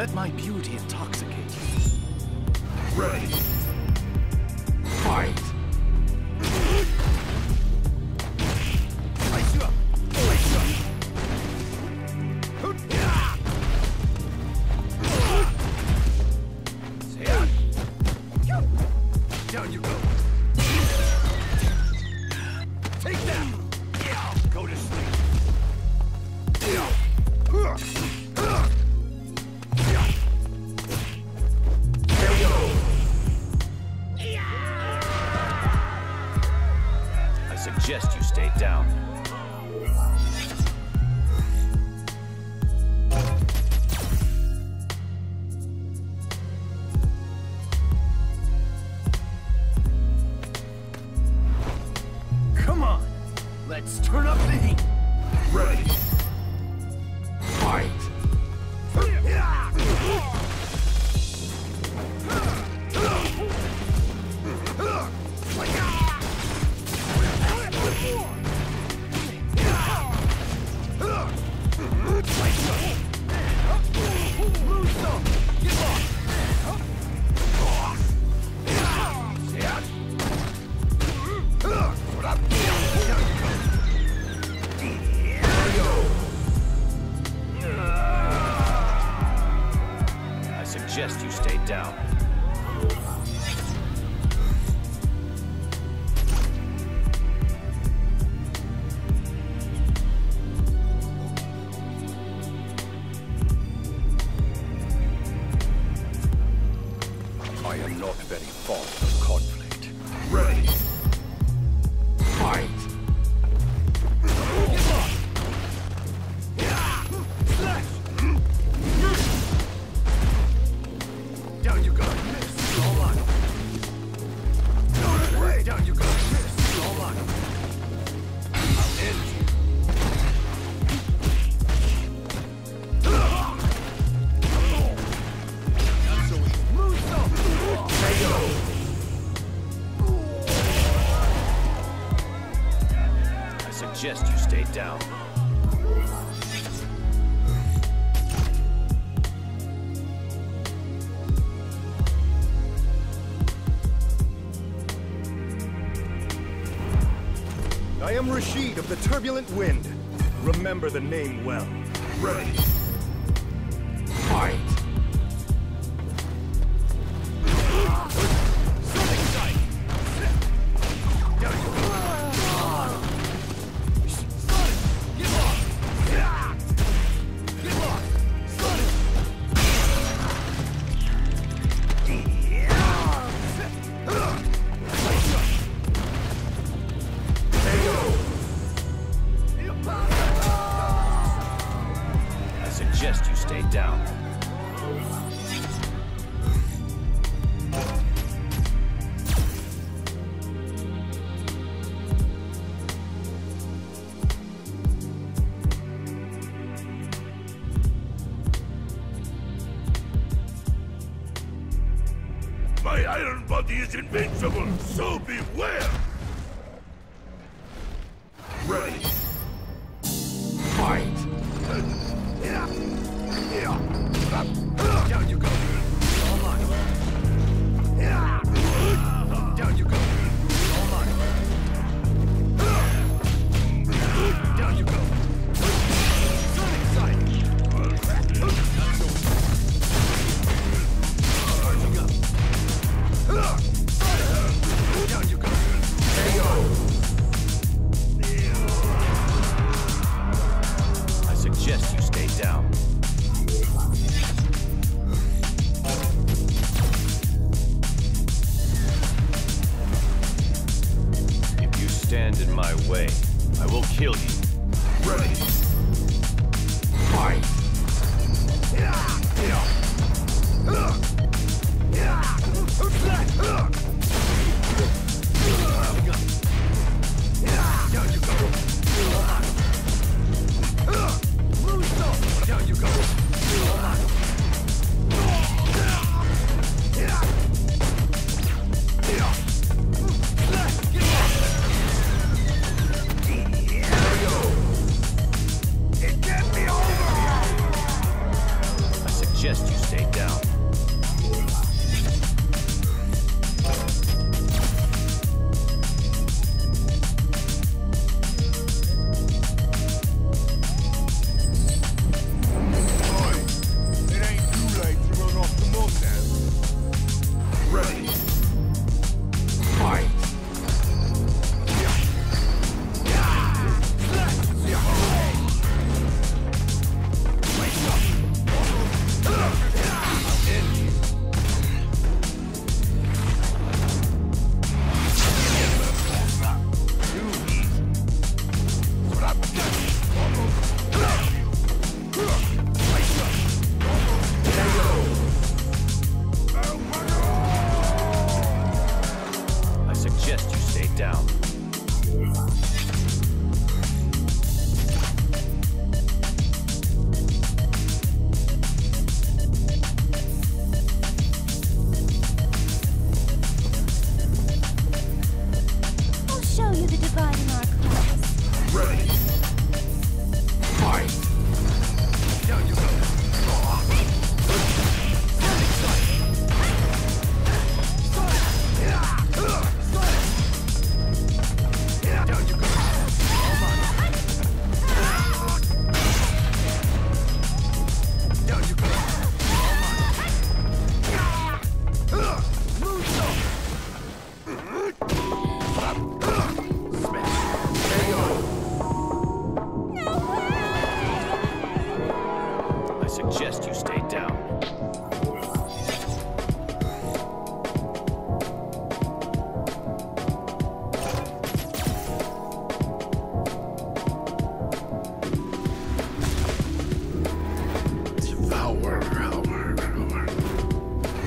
Let my beauty intoxicate you. Ready. suggest you stay down. Come on! Let's turn up! suggest you stay down. I am Rashid of the Turbulent Wind. Remember the name well. Ready. Fight! is invincible! So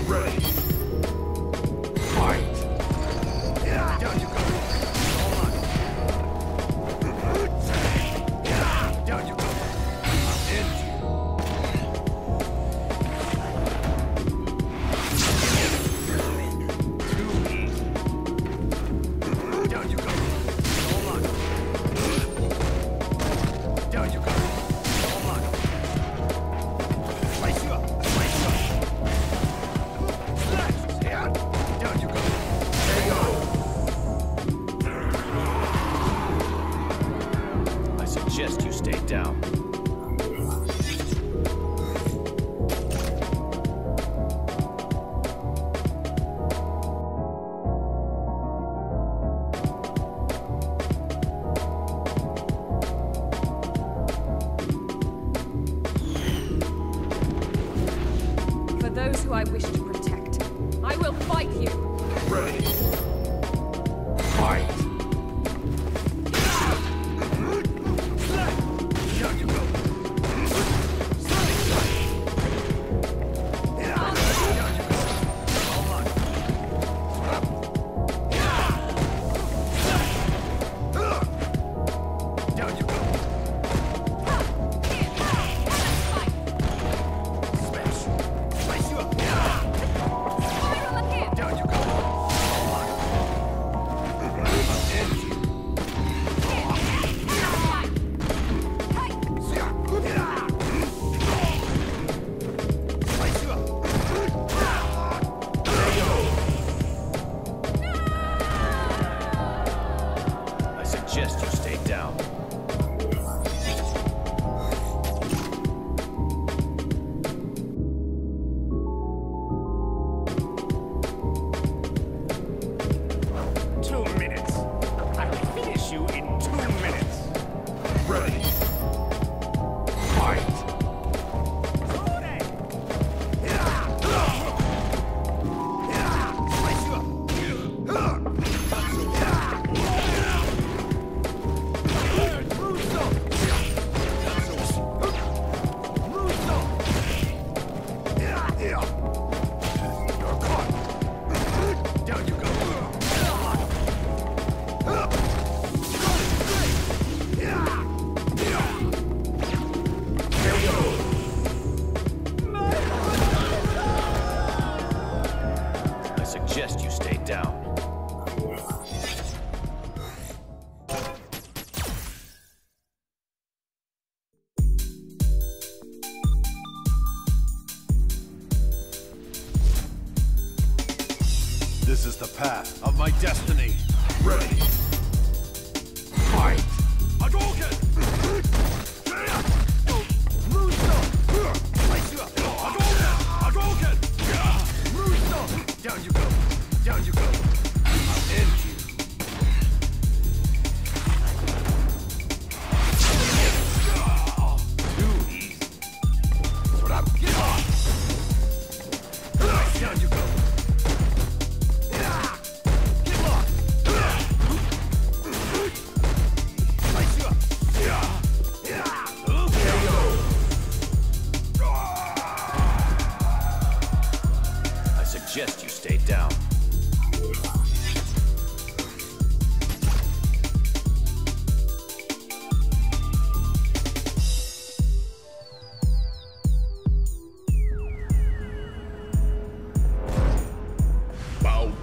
Ready.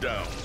down.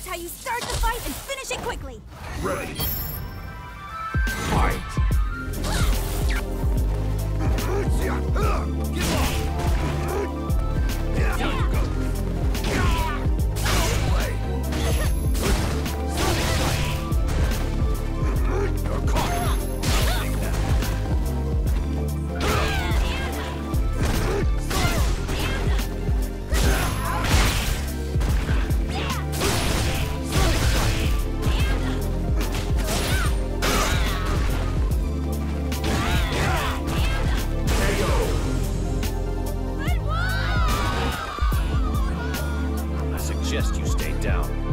That's how you start the fight and finish it quickly. Ready. Fight. suggest you stay down.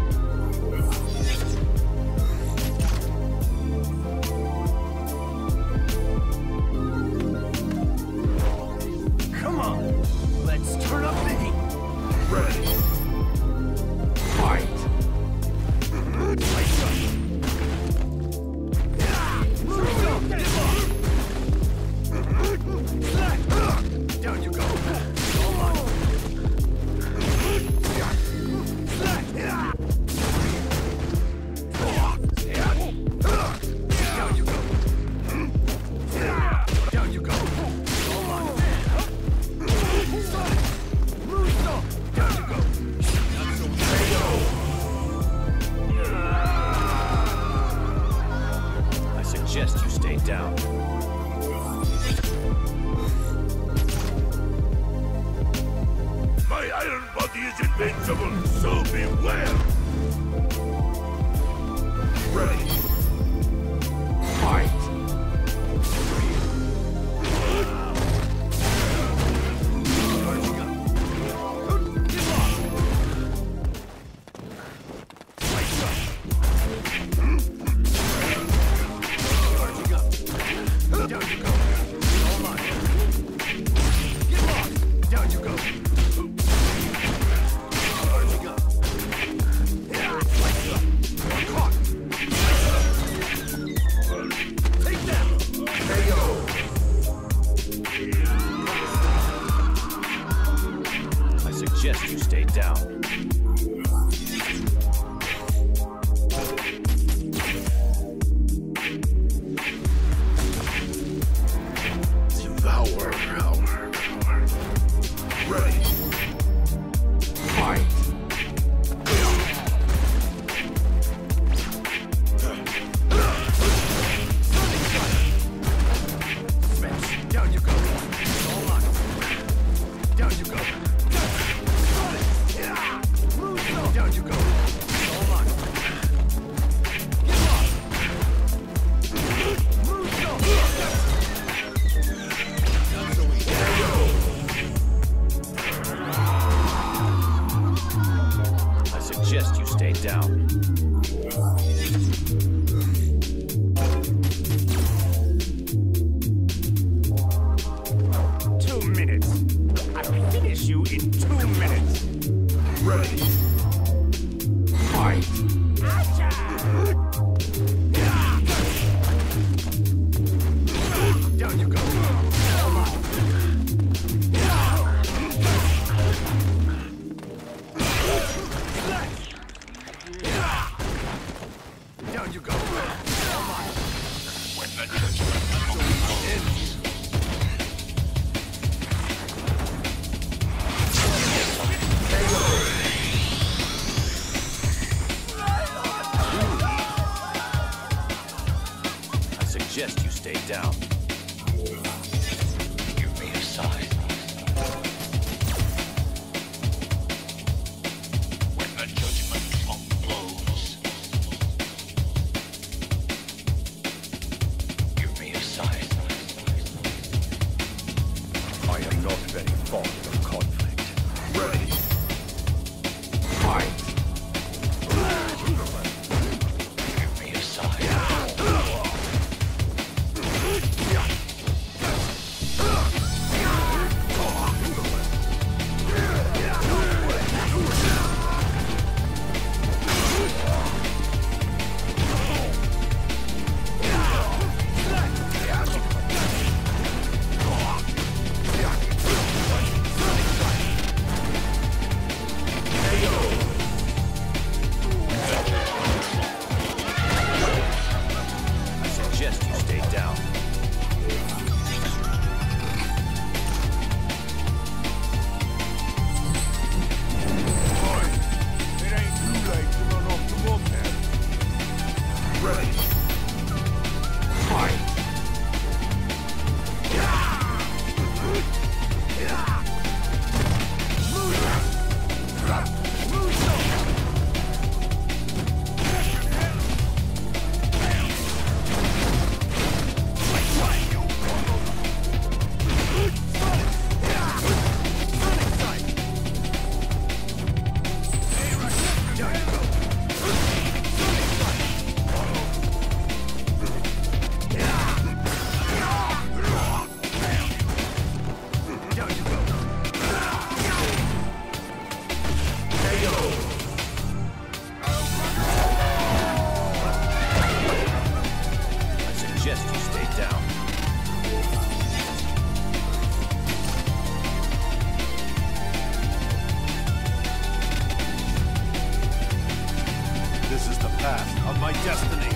Path of my destiny.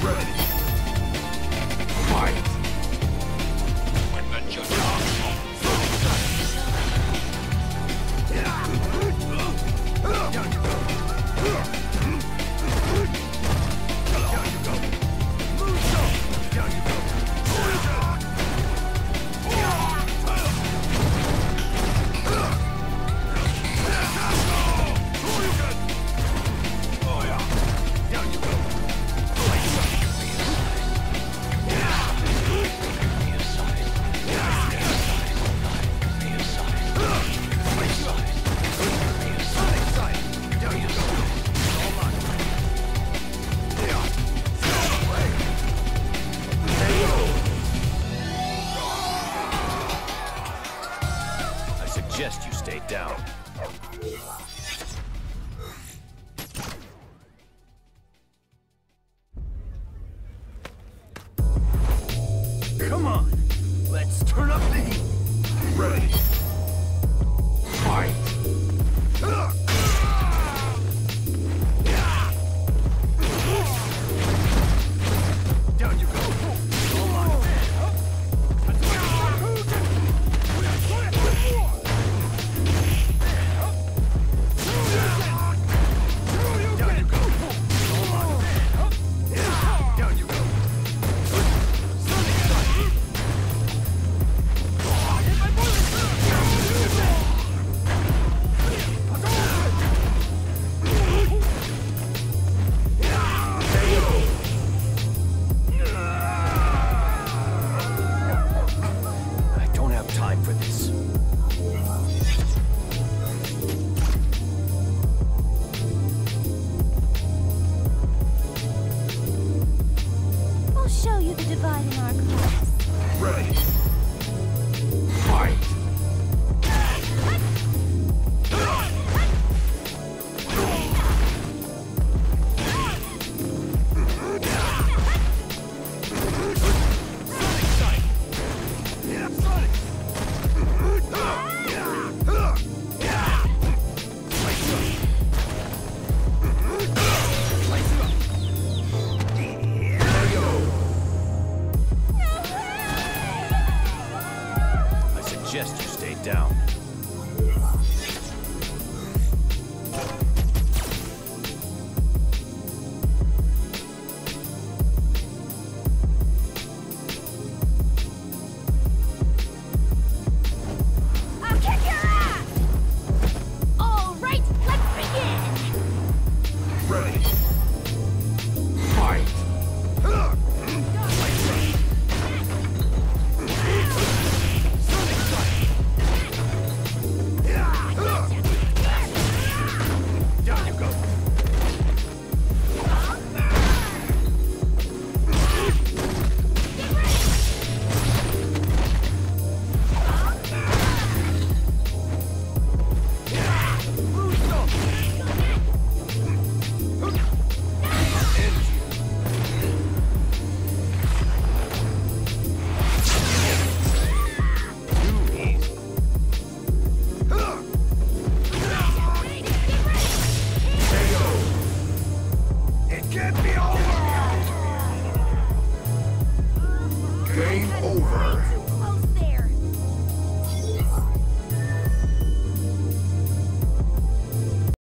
Ready. Fight.